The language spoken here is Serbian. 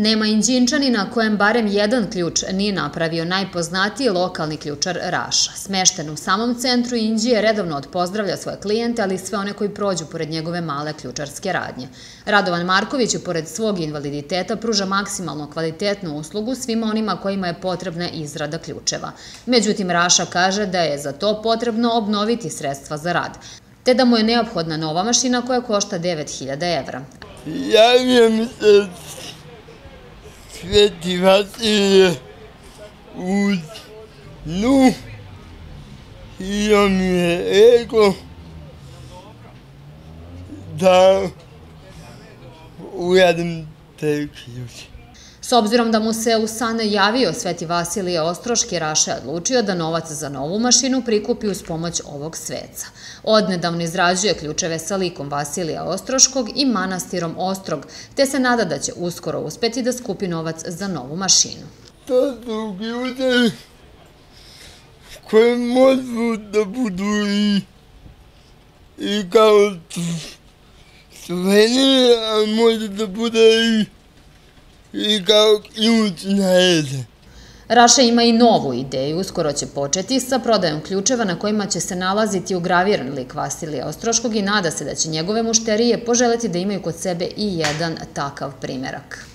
Nema Inđinčanina kojem barem jedan ključ nije napravio najpoznatiji lokalni ključar Raša. Smešten u samom centru Inđije redovno odpozdravlja svoje klijente, ali i sve one koji prođu pored njegove male ključarske radnje. Radovan Marković, pored svog invaliditeta, pruža maksimalno kvalitetnu uslugu svima onima kojima je potrebna izrada ključeva. Međutim, Raša kaže da je za to potrebno obnoviti sredstva za rad, te da mu je neophodna nova mašina koja košta 9000 evra. Javljam se Sveti Vasilije u snu i on mi je rekao da. Uradim te ključe. S obzirom da mu se u san javio Sveti Vasilije Ostroški, Raša je odlučio da novac za novu mašinu prikupi uz pomoć ovog sveca. Odnedavno izrađuje ključeve sa likom Vasilija Ostroškog i manastirom Ostrog, te se nada da će uskoro uspeti da skupi novac za novu mašinu. To su ključe koje mogu da budu i, i kao Slovenije, a može da bude i i kao ključ na jeze. Raša ima i novu ideju, uskoro će početi sa prodajom ključeva na kojima će se nalaziti ugraviran lik Vasilija Ostroškog i nada se da će njegove mušterije poželeti da imaju kod sebe i jedan takav primerak.